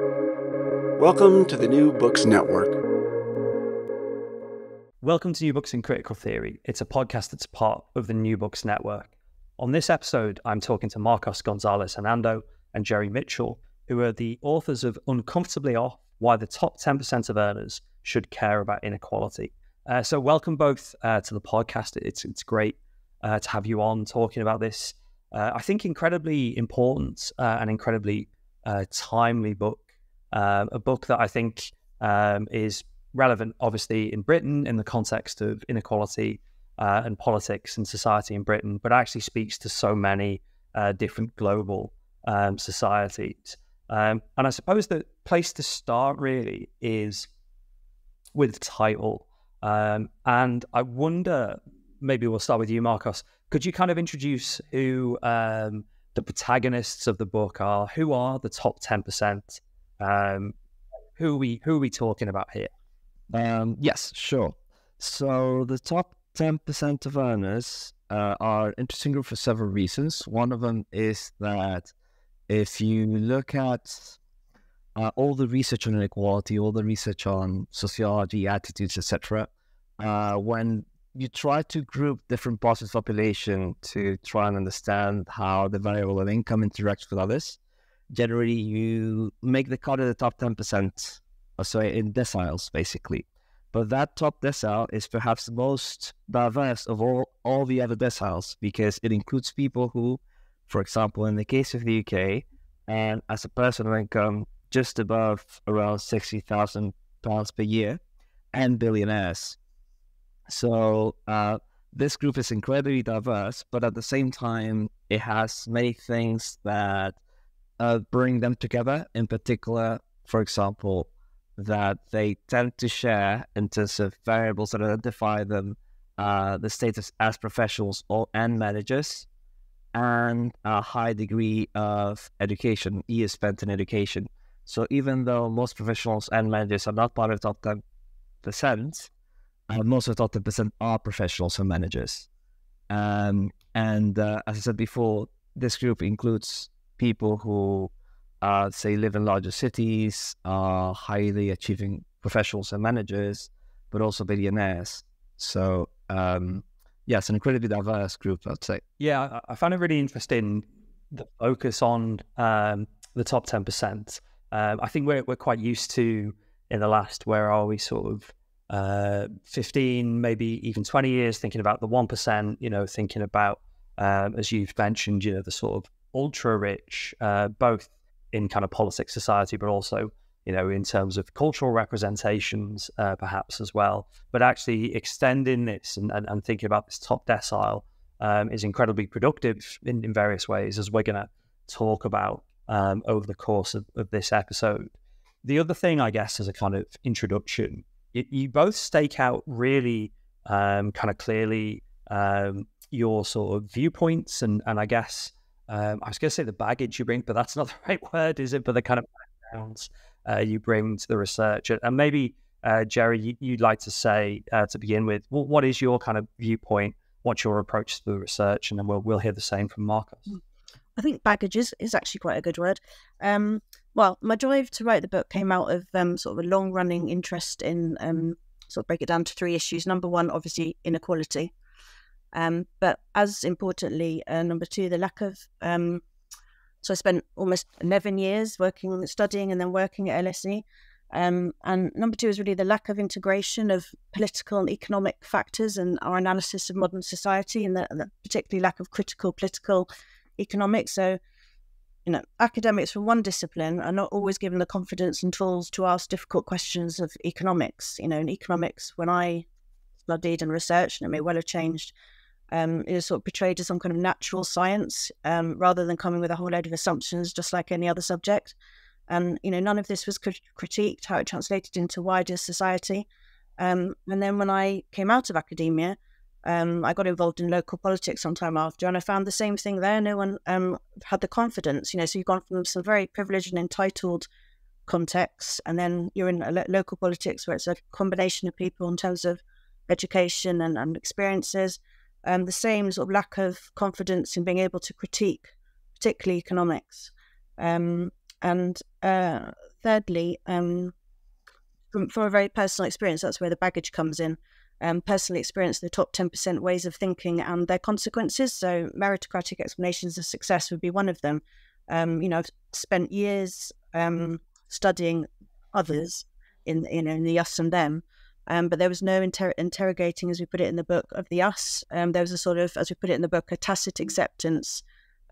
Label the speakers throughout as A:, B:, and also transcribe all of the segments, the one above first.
A: Welcome to the New Books Network.
B: Welcome to New Books in Critical Theory. It's a podcast that's part of the New Books Network. On this episode, I'm talking to Marcos González Hernando and Gerry Mitchell, who are the authors of Uncomfortably Off Why the Top 10% of Earners Should Care About Inequality. Uh, so, welcome both uh, to the podcast. It's, it's great uh, to have you on talking about this. Uh, I think incredibly important uh, and incredibly uh, timely book. Um, a book that I think um, is relevant, obviously, in Britain in the context of inequality uh, and politics and society in Britain, but actually speaks to so many uh, different global um, societies. Um, and I suppose the place to start really is with the title. Um, and I wonder, maybe we'll start with you, Marcos. Could you kind of introduce who um, the protagonists of the book are? Who are the top ten percent? Um, who we who are we talking about here?
C: Um, yes, sure. So the top ten percent of earners uh, are interesting group for several reasons. One of them is that if you look at uh, all the research on inequality, all the research on sociology, attitudes, etc., uh, when you try to group different parts of the population to try and understand how the variable of income interacts with others, generally you make the cut of the top 10% or so in deciles, basically. But that top decile is perhaps the most diverse of all, all the other deciles because it includes people who, for example, in the case of the UK, and as a person personal income just above around £60,000 per year, and billionaires. So uh, this group is incredibly diverse, but at the same time, it has many things that uh, bring them together. In particular, for example, that they tend to share in terms of variables that identify them, uh, the status as professionals or and managers, and a high degree of education, years spent in education. So even though most professionals and managers are not part of the top ten percent, uh, most of the top 10% are professionals and managers. Um, and uh, as I said before, this group includes people who, uh, say, live in larger cities, are highly achieving professionals and managers, but also billionaires. So, um, yes, an incredibly diverse group, I'd say.
B: Yeah, I, found it really interesting the focus on um, the top 10%. Um, I think we're, we're quite used to in the last, where are we sort of uh, 15, maybe even 20 years, thinking about the 1%, you know, thinking about, um, as you've mentioned, you know, the sort of ultra rich, uh, both in kind of politics, society, but also, you know, in terms of cultural representations, uh, perhaps as well. But actually extending this and, and, and thinking about this top decile um, is incredibly productive in, in, various ways, as we're going to talk about um, over the course of, of this episode. The other thing, I guess, as a kind of introduction, you, you both stake out really um, kind of clearly um, your sort of viewpoints and and I guess um, I was going to say the baggage you bring, but that's not the right word, is it? But the kind of backgrounds uh, you bring to the research, and maybe uh, Gerry, you, would like to say uh, to begin with, what, is your kind of viewpoint? What's your approach to the research, and then we'll we'll hear the same from Marcus.
D: I think baggage is, is actually quite a good word. Um, well, my drive to write the book came out of um, sort of a long running interest in um, sort of break it down to three issues. Number one, obviously, inequality. Um, but as importantly, uh, number two, the lack of. Um, so I spent almost 11 years working, studying, and then working at LSE. Um, and number two is really the lack of integration of political and economic factors and our analysis of modern society, and the, the particularly lack of critical political economics. So you know, academics from one discipline are not always given the confidence and tools to ask difficult questions of economics. You know, in economics, when I studied and researched, and it may well have changed, um, it was sort of portrayed as some kind of natural science um, rather than coming with a whole load of assumptions, just like any other subject. And you know, none of this was crit- critiqued how it translated into wider society. Um, and then when I came out of academia, um, I got involved in local politics sometime after, and I found the same thing there. No one um, had the confidence, you know. So you've gone from some very privileged and entitled contexts, and then you're in lo- local politics where it's a combination of people in terms of education and, and experiences. Um, the same sort of lack of confidence in being able to critique, particularly economics. Um, and uh, thirdly, um, from, from a very personal experience, that's where the baggage comes in. Um, personally experienced the top 10% ways of thinking and their consequences. So, meritocratic explanations of success would be one of them. Um, you know, I've spent years um, studying others in, in, in the us and them, um, but there was no inter- interrogating, as we put it in the book, of the us. Um, there was a sort of, as we put it in the book, a tacit acceptance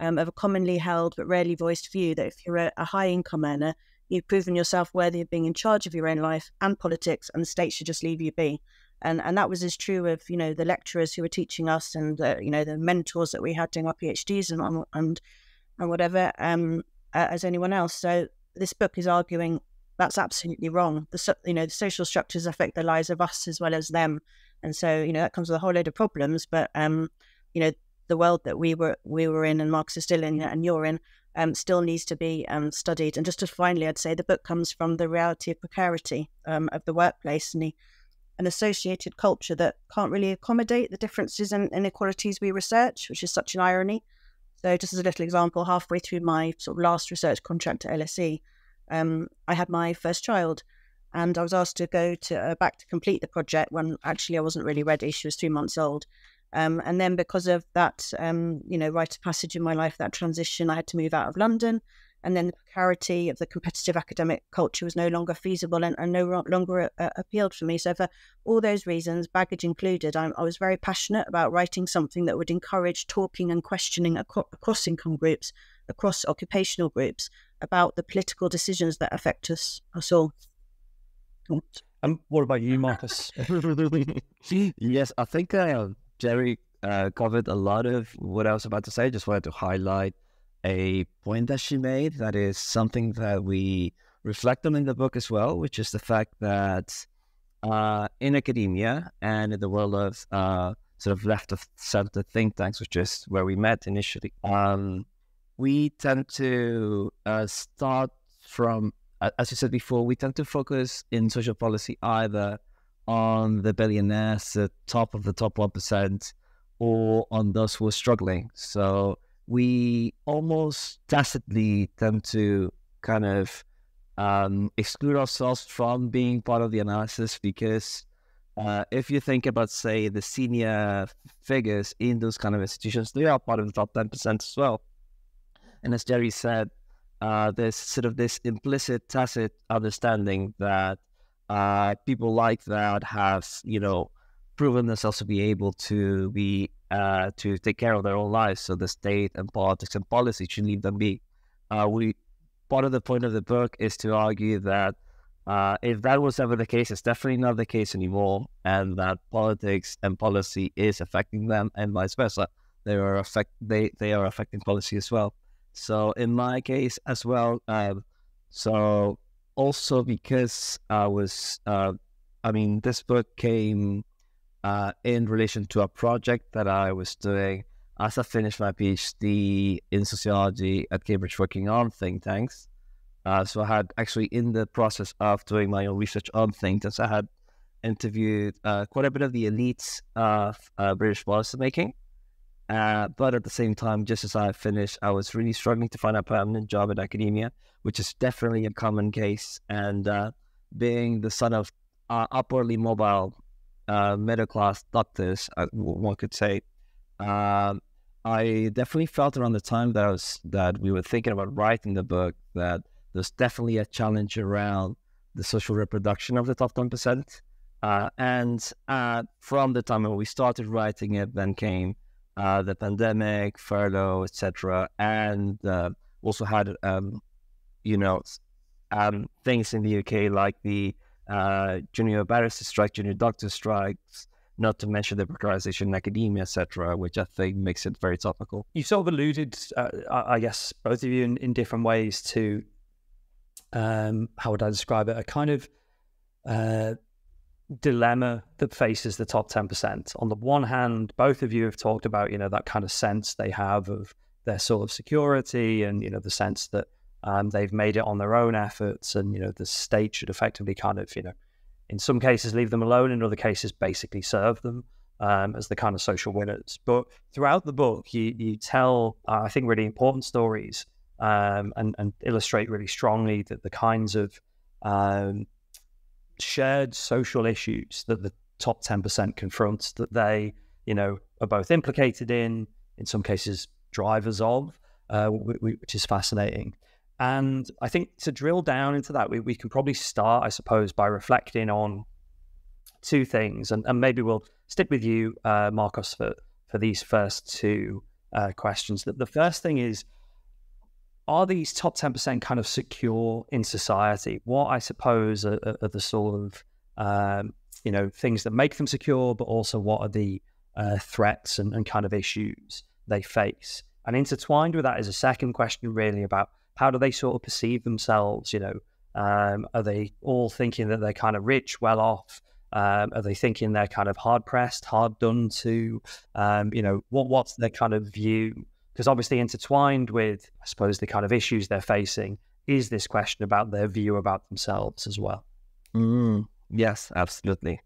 D: um, of a commonly held but rarely voiced view that if you're a, a high income earner, you've proven yourself worthy of being in charge of your own life and politics, and the state should just leave you be. And and that was as true of you know the lecturers who were teaching us and the, you know the mentors that we had doing our PhDs and and and whatever um, as anyone else. So this book is arguing that's absolutely wrong. The you know the social structures affect the lives of us as well as them, and so you know that comes with a whole load of problems. But um, you know the world that we were we were in and Marx is still in and you're in um, still needs to be um, studied. And just to finally, I'd say the book comes from the reality of precarity um, of the workplace and the an associated culture that can't really accommodate the differences and inequalities we research, which is such an irony. So, just as a little example, halfway through my sort of last research contract at LSE, um, I had my first child, and I was asked to go to uh, back to complete the project when actually I wasn't really ready. She was three months old, um, and then because of that, um, you know, rite of passage in my life, that transition, I had to move out of London, and then the precarity of the competitive academic culture was no longer feasible and, and no longer uh, appealed for me. So, for all those reasons, baggage included, I, I, was very passionate about writing something that would encourage talking and questioning across income groups, across occupational groups, about the political decisions that affect us, us all.
B: And what about you, Marcus?
C: yes, I think uh, Gerry uh, covered a lot of what I was about to say. Just wanted to highlight a point that she made that is something that we reflect on in the book as well, which is the fact that uh, in academia and in the world of uh, sort of left of center think tanks, which is where we met initially, um, we tend to uh, start from, as you said before, we tend to focus in social policy either on the billionaires, the top of the top 1%, or on those who are struggling. So we almost tacitly tend to kind of um, exclude ourselves from being part of the analysis because uh, if you think about, say, the senior figures in those kind of institutions, they are part of the top 10% as well. And as Gerry said, uh, there's sort of this implicit, tacit understanding that uh, people like that have, you know, proven themselves to be able to be uh, to take care of their own lives. So the state and politics and policy should leave them be. Uh, we part of the point of the book is to argue that uh, if that was ever the case, it's definitely not the case anymore, and that politics and policy is affecting them, and vice versa. They are affect they they are affecting policy as well. So in my case as well, um, so also because I was, uh, I mean, this book came uh, in relation to a project that I was doing as I finished my PhD in sociology at Cambridge, working on think tanks. Uh, so I had actually, in the process of doing my own research on think tanks, I had interviewed uh, quite a bit of the elites of uh, British policy making. Uh, but at the same time, just as I finished, I was really struggling to find a permanent job in academia, which is definitely a common case. And uh, being the son of upwardly mobile uh, middle class doctors, uh, one could say. Um, I definitely felt around the time that I was that we were thinking about writing the book that there's definitely a challenge around the social reproduction of the top ten percent. Uh, and uh, from the time when we started writing it, then came uh, the pandemic, furlough, etc., and uh, also had um, you know um, things in the UK like the uh, junior barrister strike, junior doctor strikes, not to mention the precarization in academia, etc., which I think makes it very topical.
B: You sort of alluded, uh, I guess, both of you in, in different ways to um, how would I describe it? A kind of uh, dilemma that faces the top 10%. On the one hand, both of you have talked about, you know, that kind of sense they have of their sort of security and, you know, the sense that um, they've made it on their own efforts, and you know the state should effectively kind of you know, in some cases leave them alone, in other cases basically serve them um, as the kind of social winners. But throughout the book, you you tell uh, I think really important stories um, and, and illustrate really strongly that the kinds of um, shared social issues that the top 10% confronts that they, you know, are both implicated in, in some cases, drivers of, uh, which is fascinating. And I think to drill down into that, we, we can probably start, I suppose, by reflecting on two things. And, and maybe we'll stick with you, uh, Marcos, for, for these first two uh, questions. The, the first thing is are these top 10% kind of secure in society? What I suppose are, are the sort of, um, you know, things that make them secure, but also what are the uh, threats and, and kind of issues they face? And intertwined with that is a second question, really, about how do they sort of perceive themselves? You know, um, are they all thinking that they're kind of rich, well off? Um, are they thinking they're kind of hard pressed, hard done to? Um, you know, what what's their kind of view because obviously intertwined with, I suppose, the kind of issues they're facing is this question about their view about themselves as well.
C: Mm, yes, absolutely.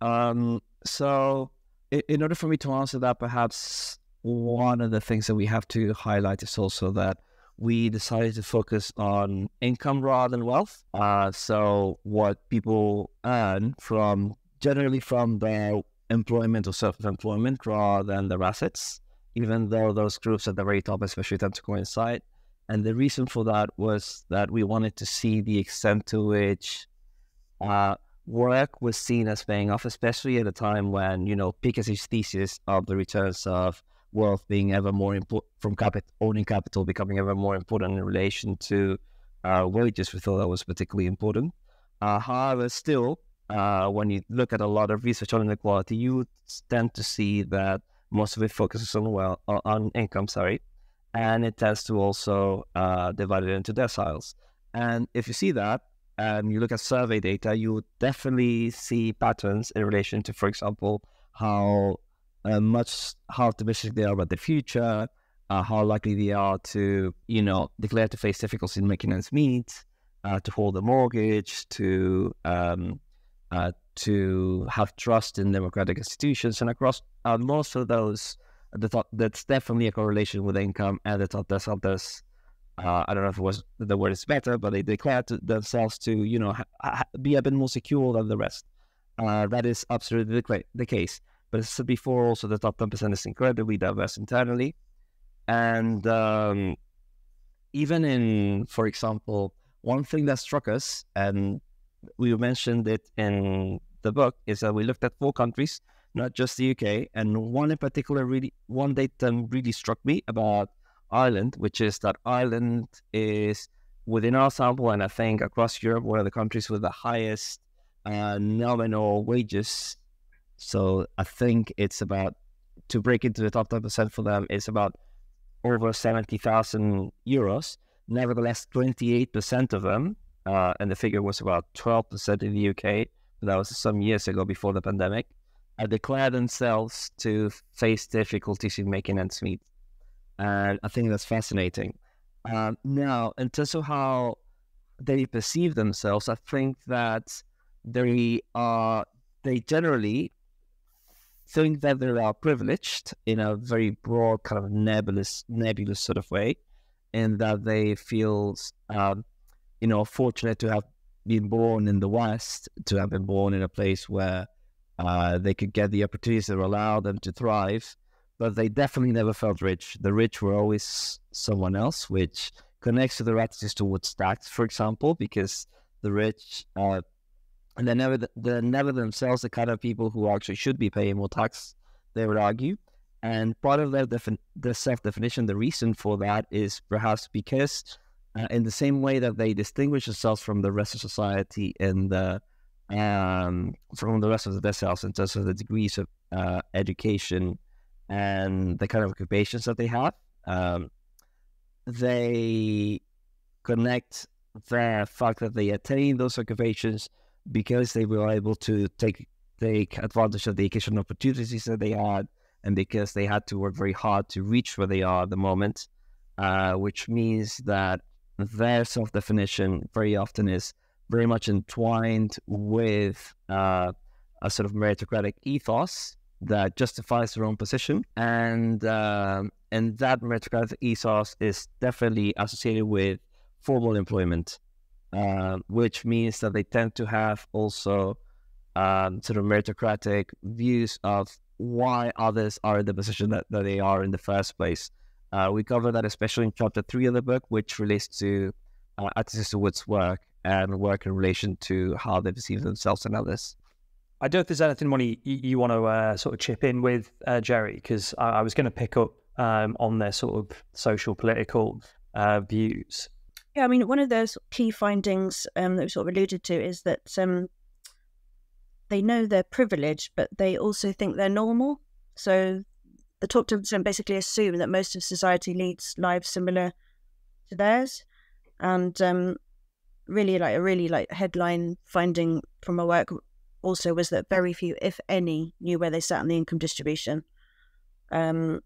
C: Um, so, in, order for me to answer that, perhaps one of the things that we have to highlight is also that we decided to focus on income rather than wealth. Uh, so, what people earn from generally from their employment or self employment rather than their assets even though those groups at the very top especially tend to coincide. And the reason for that was that we wanted to see the extent to which uh, work was seen as paying off, especially at a time when, you know, Piketty's thesis of the returns of wealth being ever more important from owning capital becoming ever more important in relation to uh, wages. We thought that was particularly important. Uh, however, still, uh, when you look at a lot of research on inequality, you tend to see that most of it focuses on well on income, sorry, and it tends to also uh, divide it into deciles. And if you see that, and you look at survey data, you definitely see patterns in relation to, for example, how uh, much how optimistic they are about the future, uh, how likely they are to, you know, declare to face difficulties in making ends meet, uh, to hold a mortgage, to um, uh, to have trust in democratic institutions. And across uh, most of those, the top, that's definitely a correlation with income and the top decile uh, I don't know if it was the word is better, but they declare to themselves to, you know, ha- be a bit more secure than the rest. Uh, that is absolutely the, the case. But as I said before, also the top 10% is incredibly diverse internally. And um, even in, for example, one thing that struck us, and we mentioned it in the book is that we looked at four countries, not just the UK, and one in particular really one data really struck me about Ireland, which is that Ireland is within our sample, and I think across Europe, one of the countries with the highest uh, nominal wages. So I think it's about to break into the top ten percent for them. It's about over seventy thousand euros. Nevertheless, twenty eight percent of them, uh, and the figure was about twelve percent in the UK, that was some years ago before the pandemic, had declared themselves to face difficulties in making ends meet. And I think that's fascinating. Um, now, in terms of how they perceive themselves, I think that they are, they generally think that they are privileged in a very broad, kind of nebulous, nebulous sort of way, and that they feel, um, you know, fortunate to have been born in the West, to have been born in a place where uh, they could get the opportunities that allow them to thrive, but they definitely never felt rich. The rich were always someone else, which connects to their attitudes towards tax, for example, because the rich uh, and they're never they're never themselves the kind of people who actually should be paying more tax. They would argue, and part of their defin- their self definition, the reason for that is perhaps because uh, in the same way that they distinguish themselves from the rest of society and um, from the rest of the deciles in terms of the degrees of uh, education and the kind of occupations that they have. Um, they connect the fact that they attain those occupations because they were able to take take advantage of the educational opportunities that they had, and because they had to work very hard to reach where they are at the moment, uh, which means that their self definition very often is very much entwined with uh, a sort of meritocratic ethos that justifies their own position, and um, and that meritocratic ethos is definitely associated with formal employment, uh, which means that they tend to have also um, sort of meritocratic views of why others are in the position that, that they are in the first place. Uh, we cover that especially in chapter three of the book, which relates to uh, Atticus Wood's work and work in relation to how they perceive themselves and others.
B: I don't know if there's anything you, you want to uh, sort of chip in with, uh, Gerry, because I, I, was going to pick up um, on their sort of social political uh, views.
D: Yeah, I mean, one of those key findings um, that we sort of alluded to is that um, they know they're privileged, but they also think they're normal. So the top 10% basically assume that most of society leads lives similar to theirs. And um, really, like a really like headline finding from my work also was that very few, if any, knew where they sat in the income distribution. Um,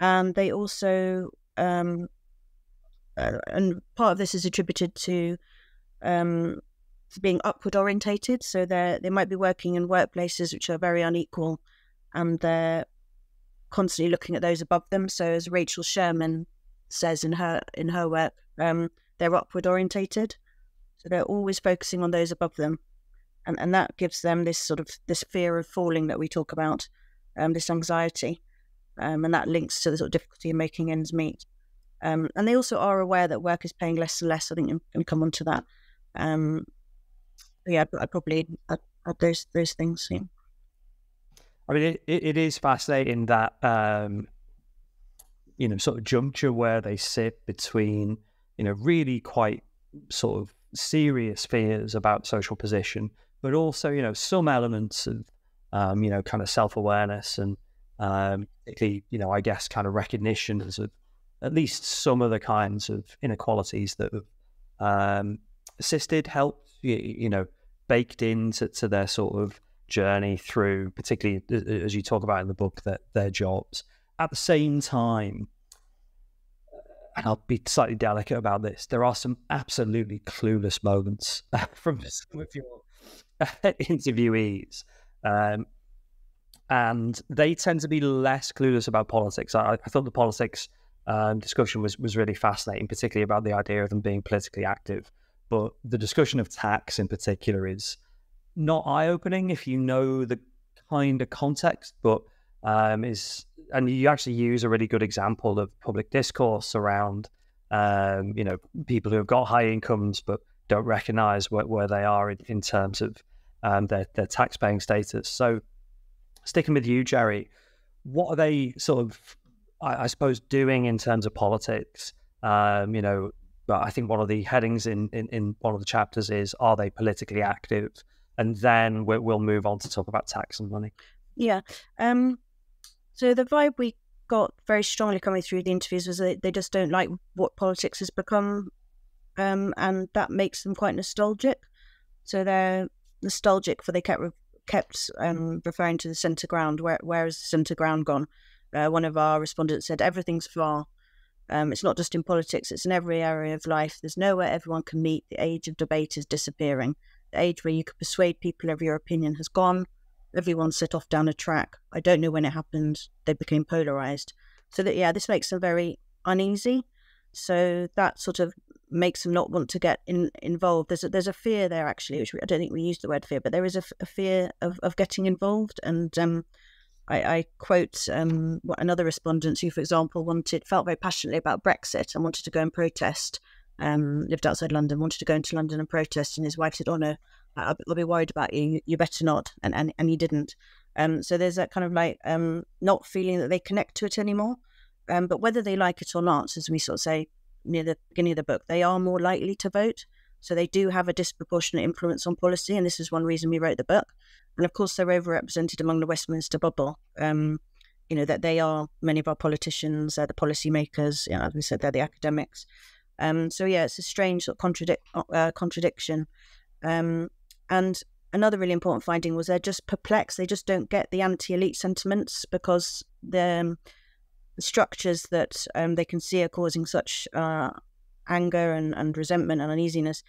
D: and they also, um, uh, and part of this is attributed to um, being upward orientated. So they they might be working in workplaces which are very unequal, and they're constantly looking at those above them. So as Rachel Sherman says in her in her work, um, they're upward orientated. So they're always focusing on those above them, and and that gives them this sort of this fear of falling that we talk about, um, this anxiety, um, and that links to the sort of difficulty in making ends meet. Um, and they also are aware that work is paying less and less. I think to come on to that. Um, yeah, I'd probably add, add those those things. Yeah.
B: I mean, it, it is fascinating that um, you know sort of juncture where they sit between you know really quite sort of serious fears about social position, but also you know some elements of um, you know kind of self awareness and um, you know I guess kind of recognition of at least some of the kinds of inequalities that have um, assisted, helped, you, you know, baked into to their sort of journey through, particularly as you talk about in the book, that their jobs. At the same time, and I'll be slightly delicate about this, there are some absolutely clueless moments from some of your interviewees. Um, and they tend to be less clueless about politics. I, I thought the politics um, discussion was, was really fascinating, particularly about the idea of them being politically active. But the discussion of tax in particular is not eye opening if you know the kind of context, but um, is and you actually use a really good example of public discourse around um, you know people who have got high incomes but don't recognize where, where they are in, in terms of um, their, their tax paying status. So, sticking with you, Gerry, what are they sort of, I, I suppose, doing in terms of politics? Um, you know, I think one of the headings in, in, in one of the chapters is Are they politically active? And then we'll, move on to talk about tax and money.
D: Yeah. Um, so the vibe we got very strongly coming through the interviews was that they just don't like what politics has become. Um, and that makes them quite nostalgic. So they're nostalgic for they kept kept um, referring to the centre ground. Where where is the centre ground gone? Uh, one of our respondents said everything's far. Um, it's not just in politics, it's in every area of life. There's nowhere everyone can meet. The age of debate is disappearing. Age where you could persuade people of your opinion has gone. Everyone set off down a track. I don't know when it happened. They became polarized. So that yeah, this makes them very uneasy. So that sort of makes them not want to get in, involved. There's a, there's a fear there actually, which we, I don't think we use the word fear, but there is a, a fear of, of getting involved. And um, I, I quote um, another respondent who, for example, wanted felt very passionately about Brexit and wanted to go and protest. Um, lived outside London, wanted to go into London and protest, and his wife said, "Oh no, I'll, be worried about you. You better not." And and and he didn't. Um, so there's that kind of like um, not feeling that they connect to it anymore. Um, but whether they like it or not, as we sort of say near the beginning of the book, they are more likely to vote. So they do have a disproportionate influence on policy, and this is one reason we wrote the book and of course they're overrepresented among the Westminster bubble. Um, you know that they are many of our politicians, they're the policymakers. You know, as we said, they're the academics. Um, so yeah, it's a strange sort of contradic- uh, contradiction. Um, and another really important finding was they're just perplexed. They just don't get the anti-elite sentiments because the, um, the structures that um, they can see are causing such uh, anger and, and resentment and uneasiness.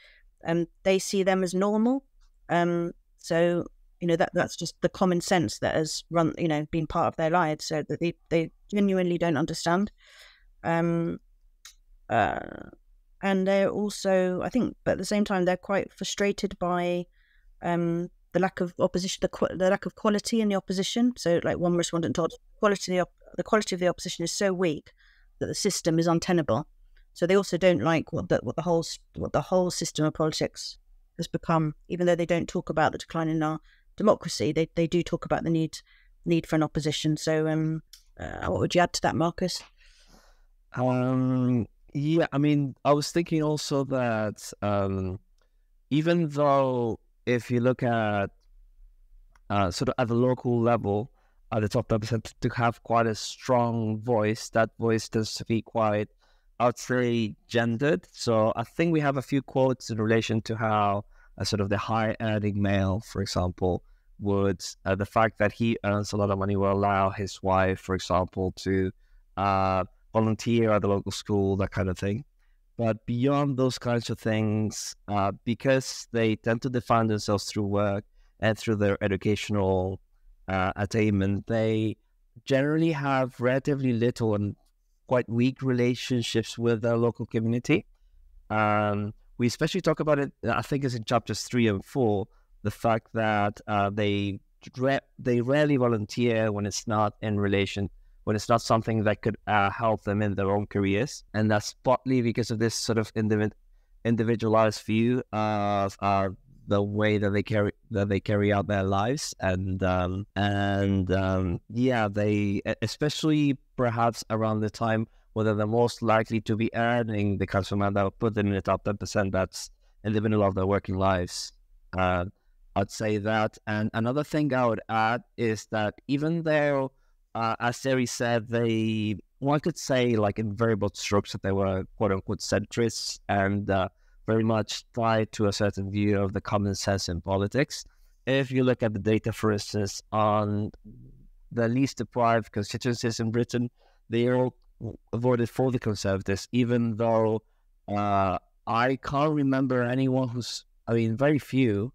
D: Um, they see them as normal. Um, so you know that that's just the common sense that has run you know been part of their lives so that they they genuinely don't understand um uh and they're also i think but at the same time they're quite frustrated by um the lack of opposition the, the lack of quality in the opposition so like one respondent told quality the, the quality of the opposition is so weak that the system is untenable so they also don't like what the what the whole what the whole system of politics has become even though they don't talk about the decline in our democracy, they they do talk about the need need for an opposition. So, um, uh, what would you add to that, Marcus?
C: Um, yeah, I mean, I was thinking also that um, even though if you look at uh, sort of at the local level, at the top 10% to have quite a strong voice, that voice tends to be quite, I would say, gendered. So I think we have a few quotes in relation to how a sort of the high earning male, for example, would uh, the fact that he earns a lot of money will allow his wife, for example, to uh, volunteer at the local school, that kind of thing. But beyond those kinds of things, uh, because they tend to define themselves through work and through their educational uh, attainment, they generally have relatively little and quite weak relationships with their local community. Um, we especially talk about it. I think it's in chapters three and four. The fact that uh, they they rarely volunteer when it's not in relation when it's not something that could uh, help them in their own careers, and that's partly because of this sort of individ- individualized view of uh, the way that they carry that they carry out their lives, and um, and um, yeah, they especially perhaps around the time whether they're most likely to be earning the kind of amount that will put them in the top 10% that's in the middle of their working lives. Uh, I'd say that. And another thing I would add is that even though, uh, as Terry said, they, one could say, like in very broad strokes, that they were quote unquote centrists and uh, very much tied to a certain view of the common sense in politics. If you look at the data, for instance, on the least deprived constituencies in Britain, they all voted for the Conservatives, even though uh, I can't remember anyone who's, I mean, very few,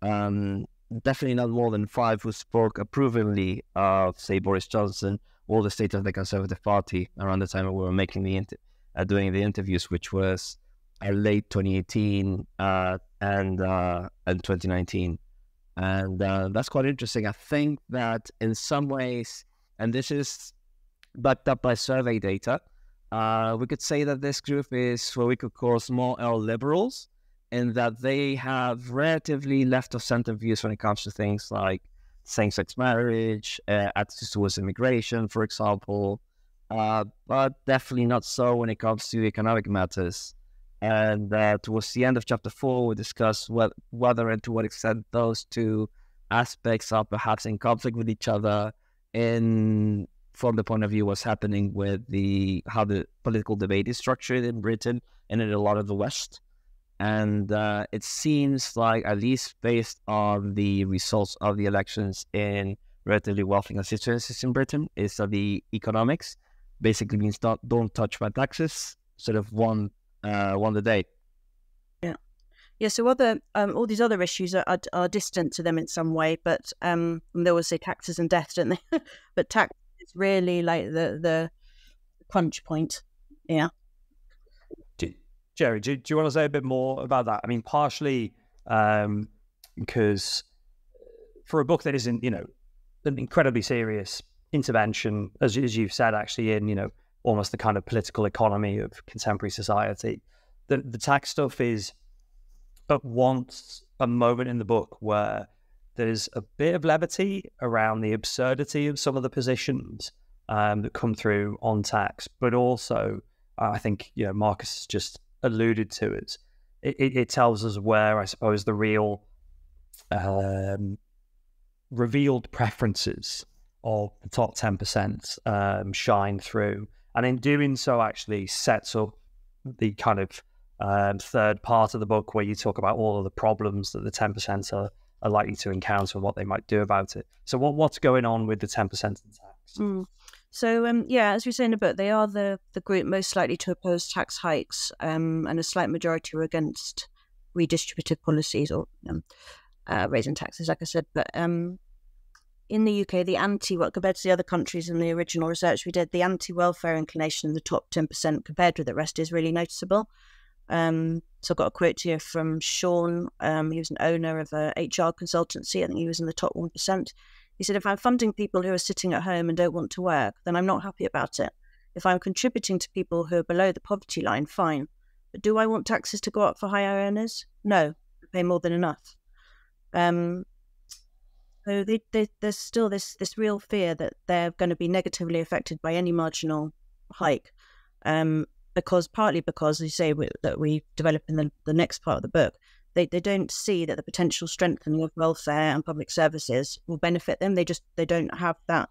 C: um, definitely not more than five, who spoke approvingly of, say, Boris Johnson or the state of the Conservative Party around the time we were making the inter- uh, doing the interviews, which was uh, late 2018 uh, and uh, and 2019, and uh, that's quite interesting. I think that in some ways, and this is backed up by survey data. Uh, we could say that this group is what we could call small L liberals, in that they have relatively left of center views when it comes to things like same sex marriage, uh, attitudes towards immigration, for example, uh, but definitely not so when it comes to economic matters. And uh, towards the end of chapter four, we discuss what, whether and to what extent those two aspects are perhaps in conflict with each other in from the point of view what's happening with the how the political debate is structured in Britain and in a lot of the West. And uh, it seems like, at least based on the results of the elections in relatively wealthy constituencies in Britain, is that the economics basically means don't don't touch my taxes, sort of won uh, won the day.
D: Yeah, yeah. So other um, all these other issues are, are, are distant to them in some way, but um, they always say taxes and death, don't they? but tax it's really like the the crunch point. Yeah.
B: Gerry, do, do you want to say a bit more about that? I mean, partially um, because for a book that isn't, you know, an incredibly serious intervention, as, as you've said, actually in, you know, almost the kind of political economy of contemporary society, the, the tax stuff is at once a moment in the book where there's a bit of levity around the absurdity of some of the positions um, that come through on tax, but also uh, I think you know Marcus just alluded to it. It, it tells us where I suppose the real um, revealed preferences of the top ten percent um, shine through, and in doing so, actually sets up the kind of um, third part of the book where you talk about all of the problems that the ten percent are are likely to encounter and what they might do about it. So, what what's going on with the ten percent tax?
D: Mm. So, um, yeah, as we say in the book, they are the the group most likely to oppose tax hikes, um, and a slight majority are against redistributive policies. Or um, uh, raising taxes, like I said. But um, in the UK, the anti well compared to the other countries in the original research we did, the anti welfare inclination in the top ten percent compared with the rest is really noticeable. Um, so I've got a quote here from Sean. Um, he was an owner of a HR consultancy. I think he was in the top one percent. He said, "If I'm funding people who are sitting at home and don't want to work, then I'm not happy about it. If I'm contributing to people who are below the poverty line, fine. But do I want taxes to go up for higher earners? No, I pay more than enough." Um, so they, they, there's still this this real fear that they're going to be negatively affected by any marginal hike, um, because partly because as you say we, that we develop in the, the next part of the book, they, they don't see that the potential strengthening of welfare and public services will benefit them. They just they don't have that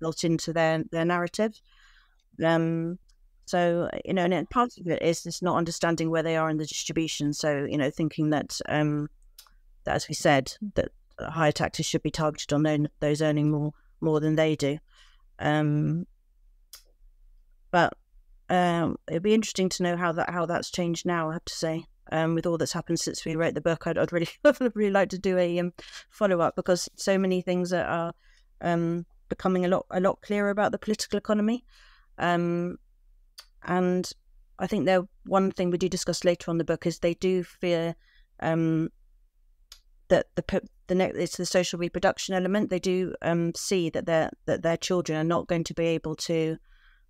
D: built into their their narrative. Um, so you know, and part of it is this not understanding where they are in the distribution. So you know, thinking that um, that as we said that higher taxes should be targeted on those earning more more than they do. Um, but um, it'd be interesting to know how that how that's changed now. I have to say, um, with all that's happened since we wrote the book, I'd, I'd really really like to do a um, follow up because so many things are um, becoming a lot a lot clearer about the political economy, um, and I think there one thing we do discuss later on the book is they do fear um, that the the next it's the social reproduction element. They do um, see that their that their children are not going to be able to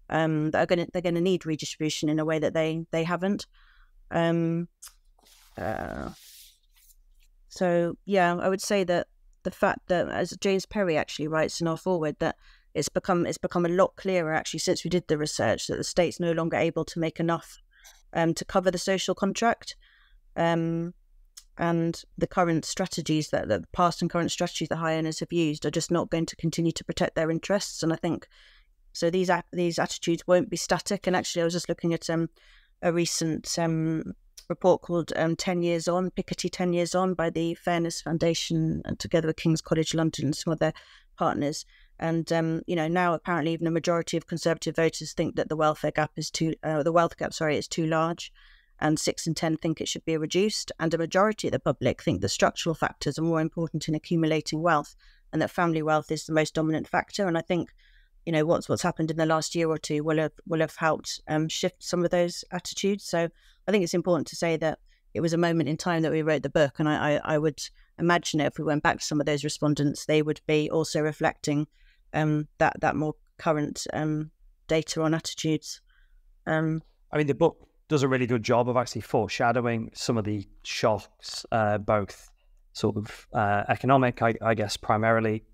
D: um, that are going to they're going to need redistribution in a way that they they haven't. Um, uh, so yeah, I would say that the fact that as James Perry actually writes in our foreword that it's become it's become a lot clearer actually since we did the research that the state's no longer able to make enough um, to cover the social contract. Um, and the current strategies that, that the past and current strategies that high earners have used are just not going to continue to protect their interests. And I think so. These these attitudes won't be static. And actually, I was just looking at um, a recent um, report called um, 10 Years On, Piketty 10 Years On by the Fairness Foundation and together with King's College London and some other partners. And um, you know now apparently even a majority of Conservative voters think that the welfare gap is too uh, the wealth gap sorry is too large, and six in 10 think it should be reduced, and a majority of the public think the structural factors are more important in accumulating wealth and that family wealth is the most dominant factor. And I think, you know, what's what's happened in the last year or two will have will have helped um, shift some of those attitudes. So I think it's important to say that it was a moment in time that we wrote the book, and I, I, I would imagine if we went back to some of those respondents, they would be also reflecting um, that that more current um, data on attitudes.
B: Um, I mean, the book does a really good job of actually foreshadowing some of the shocks, uh, both sort of uh, economic, I, I, guess, primarily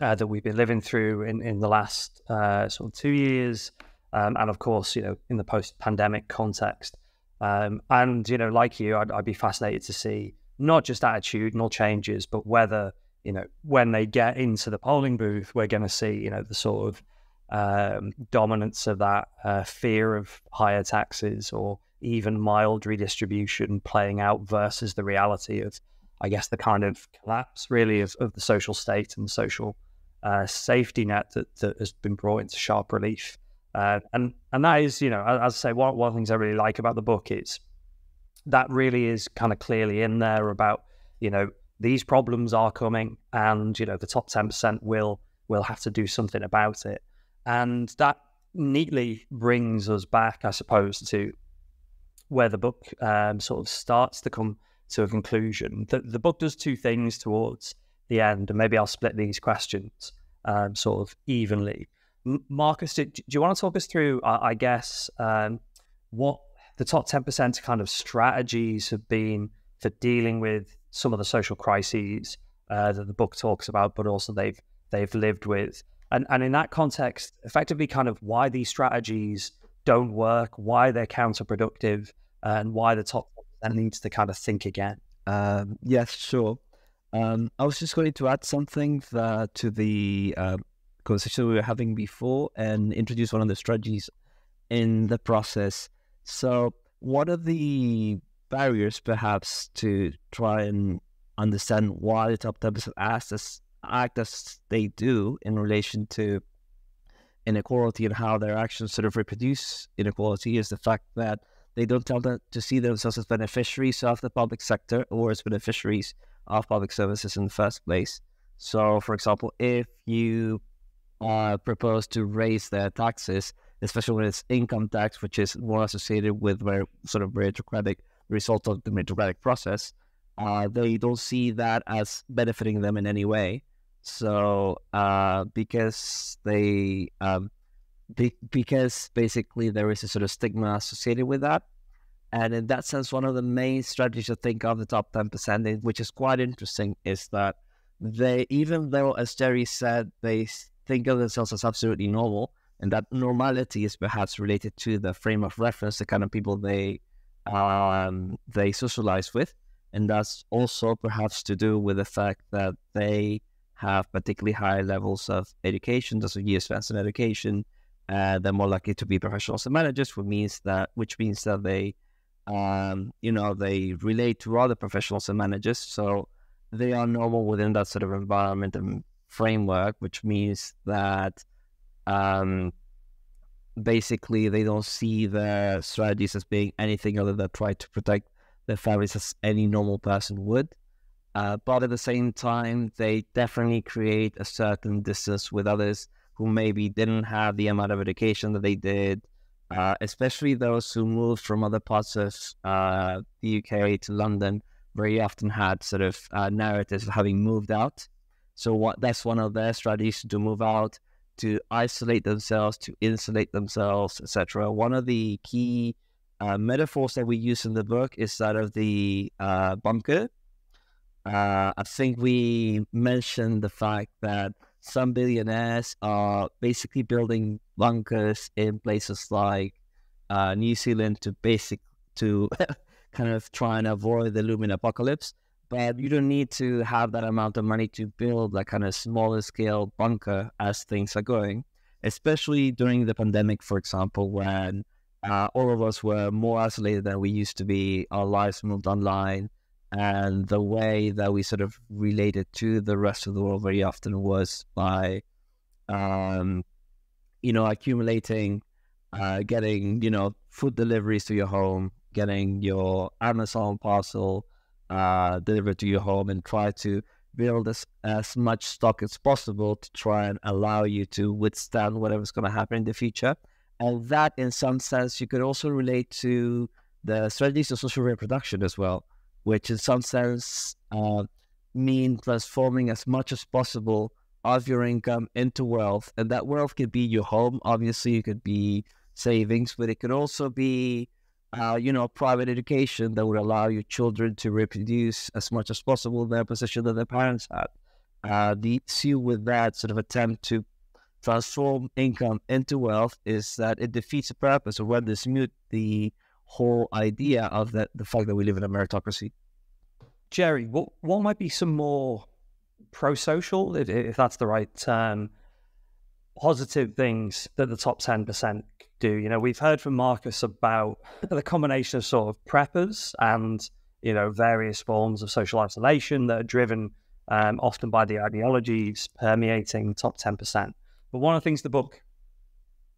B: uh, that we've been living through in, in the last uh, sort of two years, um, and of course, you know, in the post-pandemic context. Um, and you know, like you, I'd, I'd be fascinated to see not just attitudinal changes, but whether you know when they get into the polling booth, we're going to see you know the sort of um, dominance of that uh, fear of higher taxes or even mild redistribution playing out versus the reality of, I guess, the kind of collapse really of, of the social state and the social uh, safety net that, that has been brought into sharp relief. Uh, and and that is, you know, as I say, one, one of the things I really like about the book is that really is kind of clearly in there about, you know, these problems are coming and, you know, the top 10% will will have to do something about it. And that neatly brings us back, I suppose, to where the book um, sort of starts to come to a conclusion. The, the book does two things towards the end, and maybe I'll split these questions um, sort of evenly. Marcus, do, do, you want to talk us through, uh, I guess, um, what the top 10% kind of strategies have been for dealing with some of the social crises uh, that the book talks about, but also they've they've lived with and and in that context, effectively, kind of why these strategies don't work, why they're counterproductive, and why the top needs to kind of think again.
C: Um, yes, sure. Um, I was just going to add something that, to the uh, conversation we were having before and introduce one of the strategies in the process. So, what are the barriers, perhaps, to try and understand why the top 10% asked us act as they do in relation to inequality and how their actions sort of reproduce inequality is the fact that they don't tell them to see themselves as beneficiaries of the public sector or as beneficiaries of public services in the first place. So, for example, if you uh, propose to raise their taxes, especially when it's income tax, which is more associated with very sort of meritocratic result of the meritocratic process, uh, they don't see that as benefiting them in any way. So, uh, because they, um, be- because basically there is a sort of stigma associated with that, and in that sense, one of the main strategies to think of the top ten percent, which is quite interesting, is that they, even though as Gerry said, they think of themselves as absolutely normal, and that normality is perhaps related to the frame of reference, the kind of people they um, they socialize with, and that's also perhaps to do with the fact that they have particularly high levels of education, those of years spent in education, uh, they're more likely to be professionals and managers, which means that which means that they, um, you know, they relate to other professionals and managers, so they are normal within that sort of environment and framework, which means that um, basically they don't see their strategies as being anything other than try to protect their families as any normal person would. Uh, but at the same time, they definitely create a certain distance with others who maybe didn't have the amount of education that they did, uh, especially those who moved from other parts of uh, the UK to London. Very often had sort of uh, narratives of having moved out. So what that's one of their strategies to move out to isolate themselves, to insulate themselves, etc. One of the key uh, metaphors that we use in the book is that of the uh, bunker. Uh, I think we mentioned the fact that some billionaires are basically building bunkers in places like uh, New Zealand to basic to kind of try and avoid the looming apocalypse but you don't need to have that amount of money to build that kind of smaller scale bunker as things are going, especially during the pandemic, for example, when uh, all of us were more isolated than we used to be. Our lives moved online, and the way that we sort of related to the rest of the world very often was by, um, you know, accumulating, uh, getting, you know, food deliveries to your home, getting your Amazon parcel uh, delivered to your home and try to build as, as much stock as possible to try and allow you to withstand whatever's going to happen in the future. And that, in some sense, you could also relate to the strategies of social reproduction as well, which in some sense uh, mean transforming as much as possible of your income into wealth. And that wealth could be your home. Obviously, it could be savings, but it could also be uh, you know, private education that would allow your children to reproduce as much as possible their position that their parents had. Uh, the issue with that sort of attempt to transform income into wealth is that it defeats the purpose or this mute the whole idea of that the fact that we live in a meritocracy.
B: Gerry, what what might be some more pro-social, if, if that's the right term, positive things that the top ten percent do. You know, we've heard from Marcos about the combination of sort of preppers and, you know, various forms of social isolation that are driven um, often by the ideologies permeating the top 10%. But one of the things the book,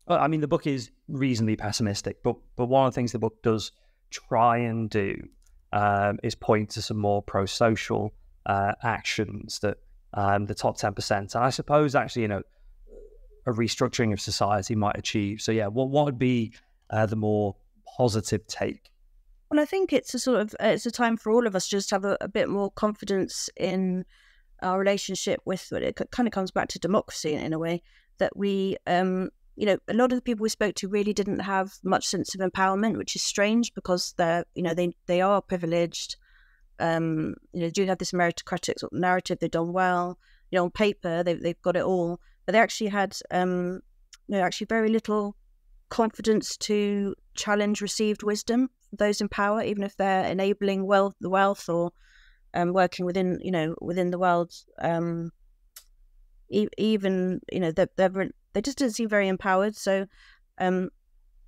B: I mean, the book is reasonably pessimistic, but, but one of the things the book does try and do um, is point to some more pro social uh, actions that um, the top 10%. And I suppose actually, you know, a restructuring of society might achieve. So, yeah, what what would be uh, the more positive take?
D: Well, I think it's a sort of uh, it's a time for all of us just to have a, a bit more confidence in our relationship with it. It kind of comes back to democracy in, in a way that we, um, you know, a lot of the people we spoke to really didn't have much sense of empowerment, which is strange because they're, you know, they they are privileged. Um, you know, do have this meritocratic sort of narrative. They've done well. You know, on paper they've they've got it all, but they actually had um, you know, actually very little confidence to challenge received wisdom those in power, even if they're enabling wealth, the wealth, or um, working within you know within the world. Um, e- even you know they they're, they just didn't seem very empowered. So um,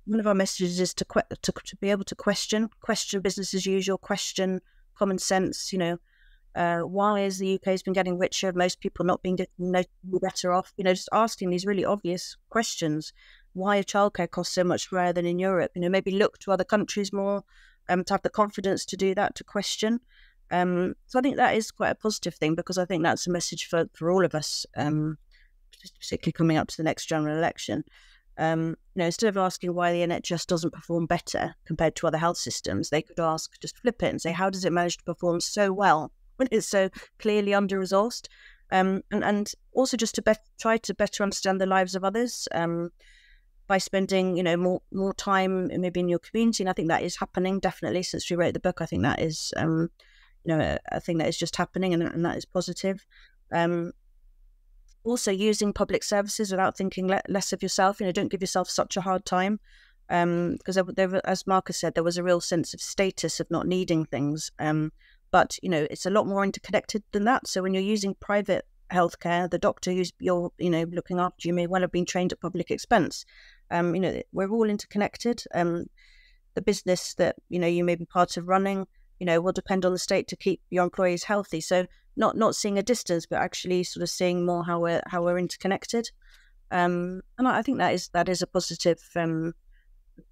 D: one of our messages is to, que- to to be able to question question business as usual, question common sense. You know, uh, why is the UK has been getting richer? Most people not being better off. You know, just asking these really obvious questions. Why are childcare costs so much higher than in Europe? You know, maybe look to other countries more um, to have the confidence to do that, to question. Um, so I think that is quite a positive thing because I think that's a message for, for all of us, um, particularly coming up to the next general election. Um, you know, instead of asking why the NHS doesn't perform better compared to other health systems, they could ask, just flip it and say, how does it manage to perform so well when it's so clearly under resourced? Um, and, and also just to try to better understand the lives of others um, by spending, you know, more more time maybe in your community. And I think that is happening definitely since we wrote the book. I think that is, um, you know, a, a, thing that is just happening, and, and that is positive. Um, also using public services without thinking le- less of yourself. You know, don't give yourself such a hard time. Because um, as Marcos said, there was a real sense of status of not needing things. Um, but you know, it's a lot more interconnected than that. So when you're using private healthcare, the doctor who's you're you know looking after you may well have been trained at public expense. Um, you know, we're all interconnected. Um, the business that you know you may be part of running, you know, will depend on the state to keep your employees healthy. So not not seeing a distance, but actually sort of seeing more how we're how we're interconnected. Um, and I, I think that is that is a positive um,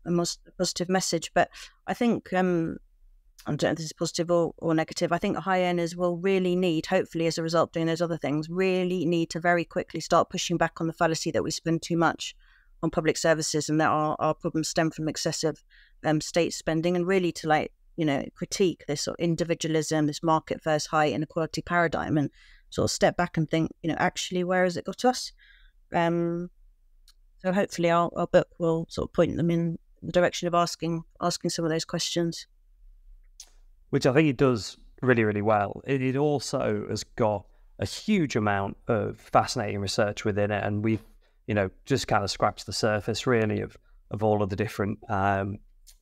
D: a most positive message. But I think um, I don't know if this is positive or, or negative. I think high earners will really need, hopefully, as a result, doing those other things, really need to very quickly start pushing back on the fallacy that we spend too much on public services and that our, our problems stem from excessive um, state spending and really to like you know, critique this sort of individualism, this market first high inequality paradigm, and sort of step back and think, you know, actually, where has it got us? Um, so hopefully, our, our book will sort of point them in the direction of asking asking some of those questions.
B: Which I think it does really, really well. It, it also has got a huge amount of fascinating research within it, and we've, you know, just kind of scratched the surface really of of all of the different um,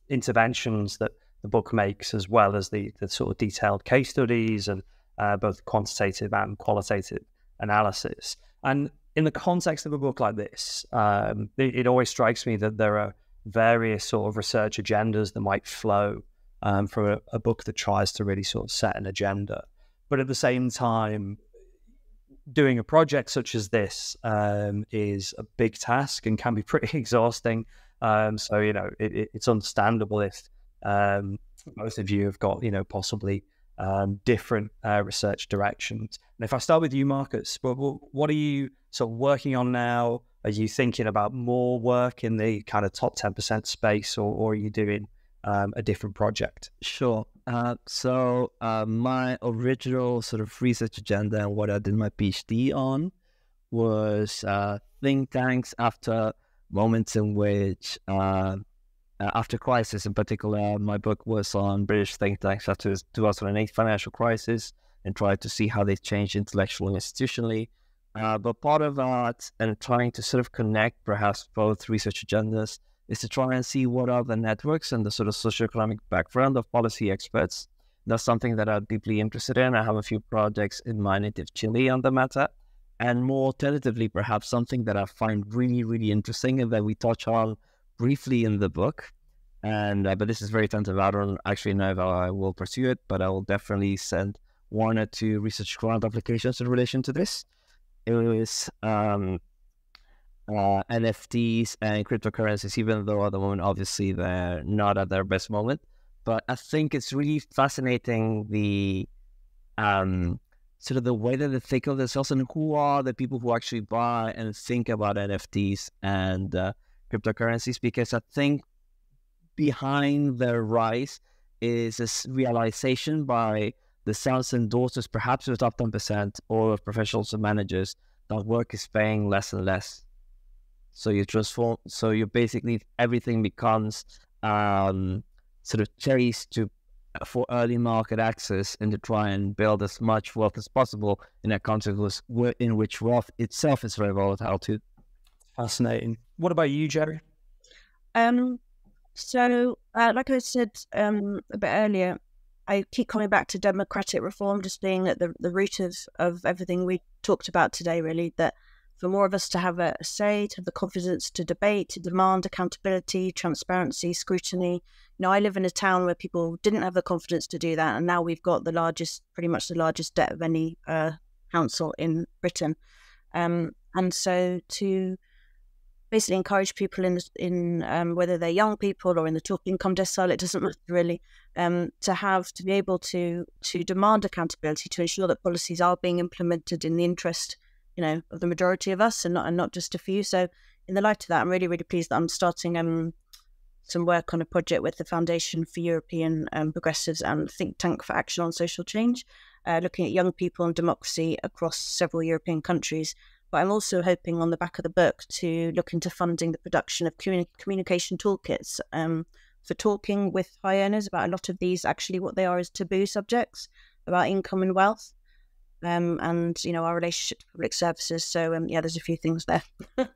B: interventions that the book makes, as well as the, the sort of detailed case studies and uh, both quantitative and qualitative analysis. And in the context of a book like this, um, it, it, always strikes me that there are various sort of research agendas that might flow um, from a, a, book that tries to really sort of set an agenda. But at the same time, doing a project such as this um, is a big task and can be pretty exhausting. Um, so you know, it, it, it's understandable if um, most of you have got, you know, possibly um, different uh, research directions. And if I start with you, Marcos, what, what are you sort of working on now? Are you thinking about more work in the kind of top 10% space, or, or are you doing um, a different project?
C: Sure. Uh, so, uh, my original sort of research agenda and what I did my PhD on was uh, think tanks after moments in which uh, after crisis in particular, my book was on British think tanks after the 2008 financial crisis and tried to see how they changed intellectually and institutionally. Uh, but part of that and trying to sort of connect perhaps both research agendas is to try and see what are the networks and the sort of socioeconomic background of policy experts. That's something that I'm deeply interested in. I have a few projects in my native Chile on the matter. And more tentatively, perhaps something that I find really, really interesting and that we touch on briefly in the book. And uh, but this is very tentative. I don't actually know if I will pursue it, but I will definitely send one or two research grant applications in relation to this. It was um, uh, NFTs and cryptocurrencies, even though at the moment, obviously, they're not at their best moment. But I think it's really fascinating the um, sort of the way that they think of themselves and who are the people who actually buy and think about NFTs and uh, cryptocurrencies because I think behind their rise is this realization by the sales endorsers, perhaps the top 10% or of professionals and managers, that work is paying less and less. So you transform, so you basically, everything becomes um, sort of cherries to for early market access and to try and build as much wealth as possible in a context in which wealth itself is very volatile too.
B: Fascinating. What about you, Gerry?
D: Um, so, uh, like I said um, a bit earlier, I keep coming back to democratic reform just being at the, the root of, of everything we talked about today, really. That for more of us to have a say, to have the confidence to debate, to demand accountability, transparency, scrutiny. You know, I live in a town where people didn't have the confidence to do that, and now we've got the largest, pretty much the largest debt of any uh, council in Britain. Um, and so to basically encourage people in in um, whether they're young people or in the top income decile, it doesn't matter really, um, to have to be able to to demand accountability to ensure that policies are being implemented in the interest, you know, of the majority of us and not and not just a few. So in the light of that, I'm really really pleased that I'm starting um some work on a project with the Foundation for European um, Progressives and Think Tank for Action on Social Change, uh, looking at young people and democracy across several European countries but I'm also hoping on the back of the book to look into funding the production of communi- communication toolkits um, for talking with high earners about a lot of these. Actually, what they are is taboo subjects about income and wealth, um, and you know our relationship to public services. So um, yeah, there's a few things there.